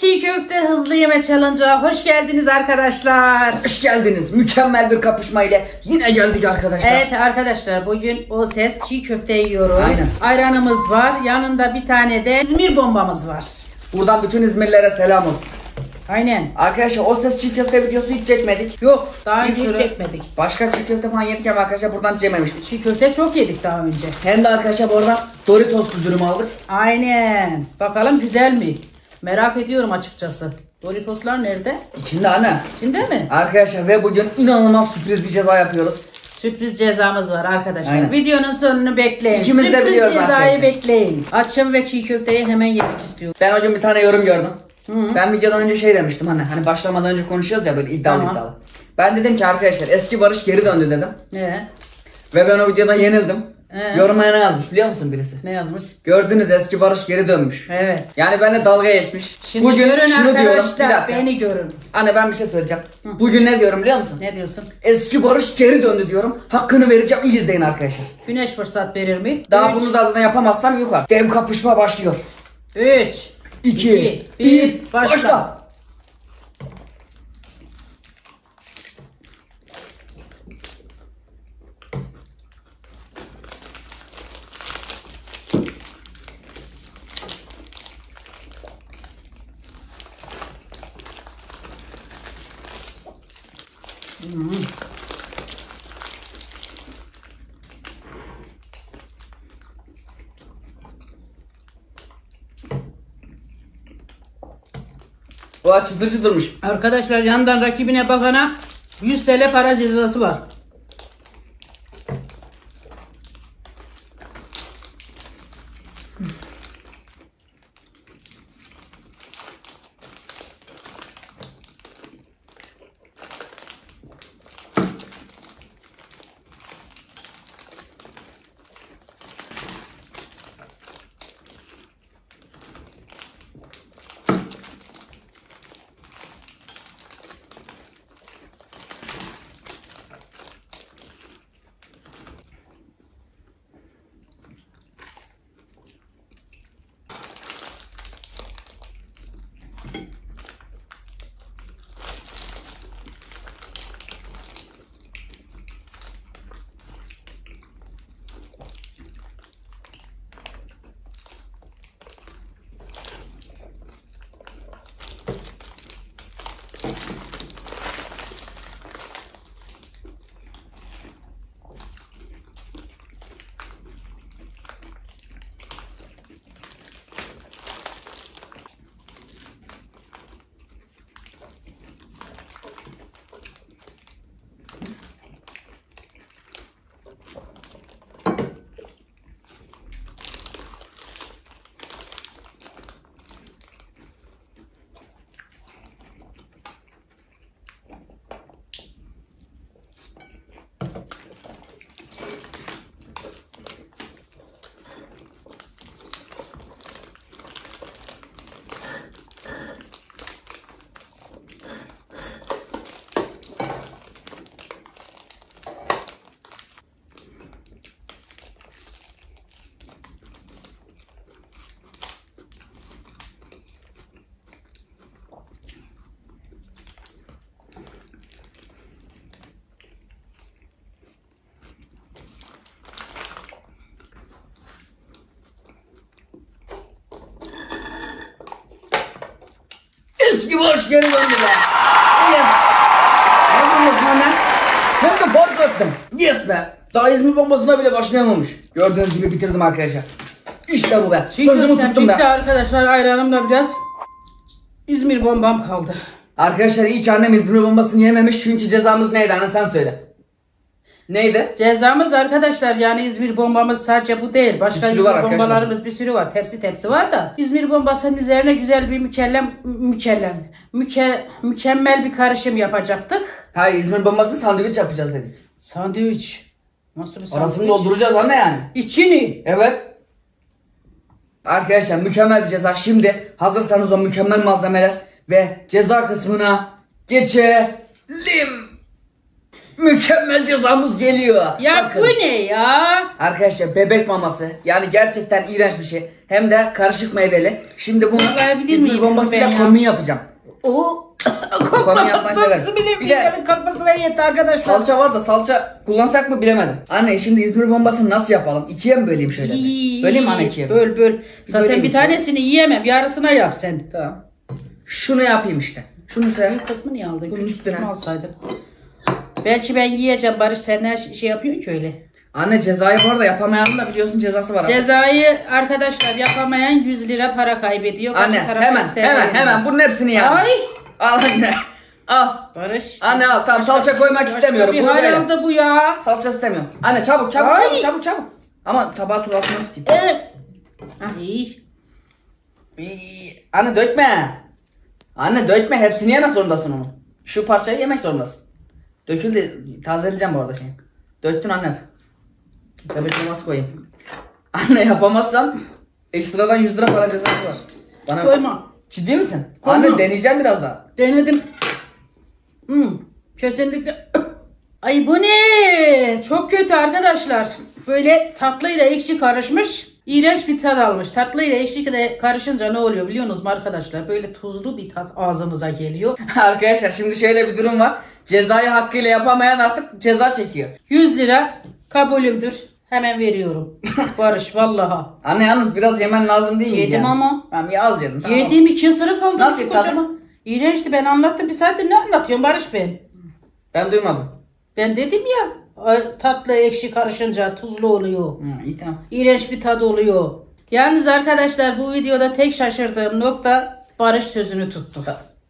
çiğ köfte hızlı yeme challenge'a hoş geldiniz arkadaşlar. Hoş geldiniz. Mükemmel bir kapışma ile yine geldik arkadaşlar. Evet arkadaşlar bugün o ses çiğ köfte yiyoruz. Aynen. Ayranımız var. Yanında bir tane de İzmir bombamız var. Buradan bütün İzmirlilere selam olsun. Aynen. Arkadaşlar o ses çiğ köfte videosu hiç çekmedik. Yok daha önce hiç çekmedik. Başka çiğ köfte falan yedik ama arkadaşlar buradan yememiştik. Çiğ köfte çok yedik daha önce. Hem de arkadaşlar bu arada Doritos'lu dürüm aldık. Aynen. Bakalım güzel mi? Merak ediyorum açıkçası. Doritoslar nerede? İçinde anne. İçinde mi? Arkadaşlar ve bugün inanılmaz sürpriz bir ceza yapıyoruz. Sürpriz cezamız var arkadaşlar. Aynen. Videonun sonunu bekleyin. İkimiz de Sürpriz biliyoruz cezayı arkadaşlar. bekleyin. Açım ve çiğ köfteyi hemen yemek istiyorum. Ben gün bir tane yorum gördüm. Hı. Ben videodan önce şey demiştim hani hani başlamadan önce konuşuyoruz ya böyle iddialı Tamam. iddialı. Ben dedim ki arkadaşlar eski Barış geri döndü dedim. Ne? Ve ben o videoda yenildim. Ee? Yorumlara ne yazmış biliyor musun birisi? Ne yazmış? Gördünüz eski Barış geri dönmüş. Evet. Yani benimle dalga geçmiş. Şimdi Bugün görün şunu diyorum. Bir dakika. beni görün. Anne ben bir şey söyleyeceğim. Bugün ne diyorum biliyor musun? Ne diyorsun? Eski Barış geri döndü diyorum. Hakkını vereceğim. İyi izleyin arkadaşlar. Güneş fırsat verir mi? Daha Üç, bunu da yapamazsam yok artık. Dev kapışma başlıyor. 3, 2, İki, 1, bir, başla. Başla. O çıtır çıtırmış. Arkadaşlar yandan rakibine bakana 100 TL para cezası var. Barış geri döndü be. Yes. Ne bunun sonra? Hem de fark ettim. Yes be. Daha İzmir bombasına bile başlayamamış. Gördüğünüz gibi bitirdim arkadaşlar. İşte bu be. Çiğ Sözümü tuttum bitti be. arkadaşlar ayranım da biraz İzmir bombam kaldı. Arkadaşlar iyi ki annem İzmir bombasını yememiş çünkü cezamız neydi anne sen söyle. Neydi? Cezamız arkadaşlar yani İzmir bombamız sadece bu değil. Başka İzmir arkadaşlar. bombalarımız bir sürü var. Tepsi tepsi var da. İzmir bombasının üzerine güzel bir mükellem mükellem müke, mükemmel bir karışım yapacaktık. Hayır İzmir bombasını sandviç yapacağız dedik. Sandviç. Nasıl bir sandviç? Arasını dolduracağız anne yani. İçini. Evet. Arkadaşlar mükemmel bir ceza. Şimdi hazırsanız o mükemmel malzemeler ve ceza kısmına geçelim. Mükemmel cezamız geliyor. Ya Bakın. bu ne ya? Arkadaşlar bebek maması yani gerçekten iğrenç bir şey. Hem de karışık meyveli. Şimdi bunu Verebilir miyim İzmir şunu bombasıyla ben ya? kombin yapacağım. O Kombin yapmayı severim. Tatlısı bile Bir de bir kalkması ver yetti arkadaşlar. salça var da salça kullansak mı bilemedim. Anne şimdi İzmir bombasını nasıl yapalım? İkiye mi böleyim şöyle? İyi, Böleyim mi anne ikiye? Böl böl. Zaten Böleyim bir ikiye. tanesini yiyemem. Yarısına yap sen. Tamam. Şunu yapayım işte. Şunu sev. Büyük kısmını niye aldın? Bunun Küçük üstüne. kısmı alsaydın. Belki ben yiyeceğim. Barış sen her şey yapıyorsun ki öyle. Anne cezayı bu arada yapamayanın da biliyorsun cezası var. Cezayı arkadaşlar yapamayan 100 lira para kaybediyor. Kaç Anne para hemen hemen verin. hemen bunun hepsini yap. Ay. Al anne. Al. Barış. Anne al tamam salça koymak Başka istemiyorum. Bir Bu hal aldı bu ya. Salça istemiyorum. Anne çabuk çabuk Ay. çabuk çabuk çabuk. Ama tabağı turasını tutayım. Evet. İyi. Anne dökme. Anne dökme hepsini yemek zorundasın onu. Şu parçayı yemek zorundasın. Döküldü. Tazeleyeceğim bu arada şey. Döktün anne. Bebek maması koyayım. Anne yapamazsan ekstradan 100 lira para cezası var. Bana Koyma. Ciddi misin? Koymam. Anne deneyeceğim biraz daha. Denedim. Hmm, kesinlikle. Ay bu ne? Çok kötü arkadaşlar. Böyle tatlıyla ekşi karışmış. İğrenç bir tat almış. Tatlıyla ekşi de karışınca ne oluyor biliyor musunuz mu arkadaşlar? Böyle tuzlu bir tat ağzınıza geliyor. Arkadaşlar şimdi şöyle bir durum var. Cezayı hakkıyla yapamayan artık ceza çekiyor. 100 lira kabulümdür. Hemen veriyorum. Barış vallaha. Anne yalnız biraz yemen lazım değil mi? Yedim ama. Tamam ya az yedin. Tamam. Yediğim iki ısırık aldım. Nasıl tadı? kocaman. İğrençti ben anlattım bir saattir ne anlatıyorum Barış ben? Ben duymadım. Ben dedim ya tatlı ekşi karışınca tuzlu oluyor. Hı, iyi tamam. İğrenç bir tadı oluyor. Yalnız arkadaşlar bu videoda tek şaşırdığım nokta Barış sözünü tuttu.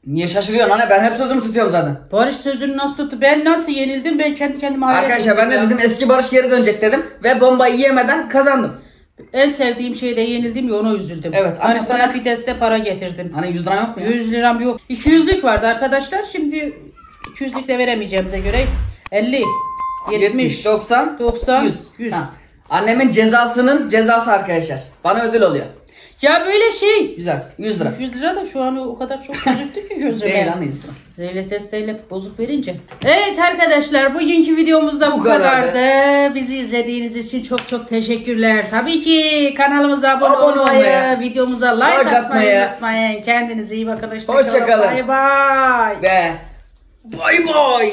Niye şaşırıyorsun anne? Ben hep sözümü tutuyorum zaten. Barış sözünü nasıl tuttu? Ben nasıl yenildim? Ben kendi kendime hayret Arkadaşlar ben ne ya. dedim? Eski Barış geri dönecek dedim. Ve bombayı yemeden kazandım. En sevdiğim şeyde yenildim ya ona üzüldüm. Evet, Hani sana- bir deste para getirdim. Hani 100 lira yok mu ya? 100 liram yok. 200'lük vardı arkadaşlar. Şimdi 200'lük de veremeyeceğimize göre 50, 70, 90, 90, 100. 100. Ha. Annemin cezasının cezası arkadaşlar. Bana ödül oluyor. Ya böyle şey. Güzel. 100 lira. 100 lira da şu an o kadar çok gözüktü ki gözüme. Değil lan 100 lira. Devlet desteğiyle bozuk verince. Evet arkadaşlar bugünkü videomuzda bu, Bu kadardı. kadardı. Bizi izlediğiniz için çok çok teşekkürler. Tabii ki kanalımıza abone, Abone olmayı, olmayı, videomuza like, like atmayı unutmayın. Kendinize iyi bakın. Hoşçakalın. Hoşça. Bay bay. Ve bay bay.